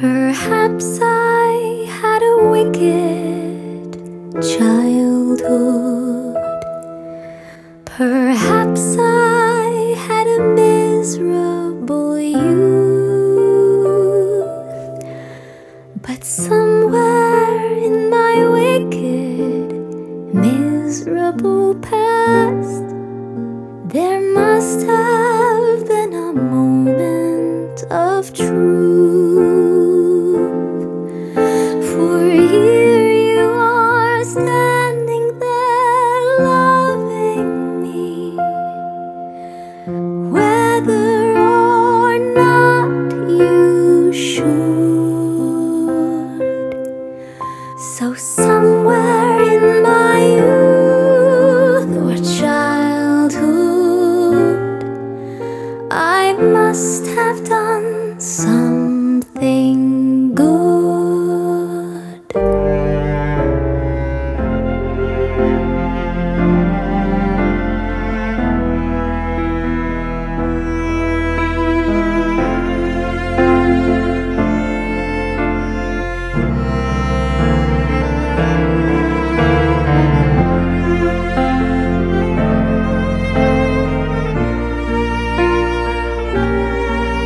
Perhaps I had a wicked childhood. Perhaps I had a miserable youth. But somewhere in my wicked, miserable past, there must have been a moment of truth.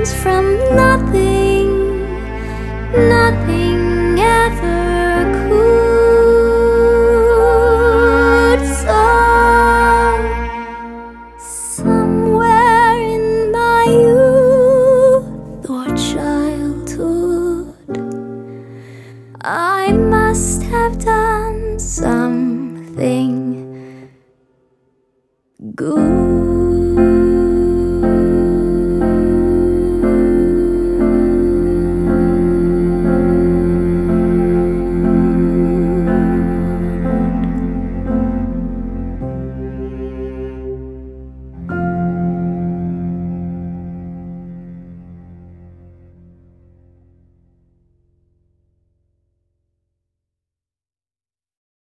comes from nothing, nothing ever could. So, somewhere in my youth or childhood, I must have done something good.